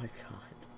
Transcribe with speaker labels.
Speaker 1: my god.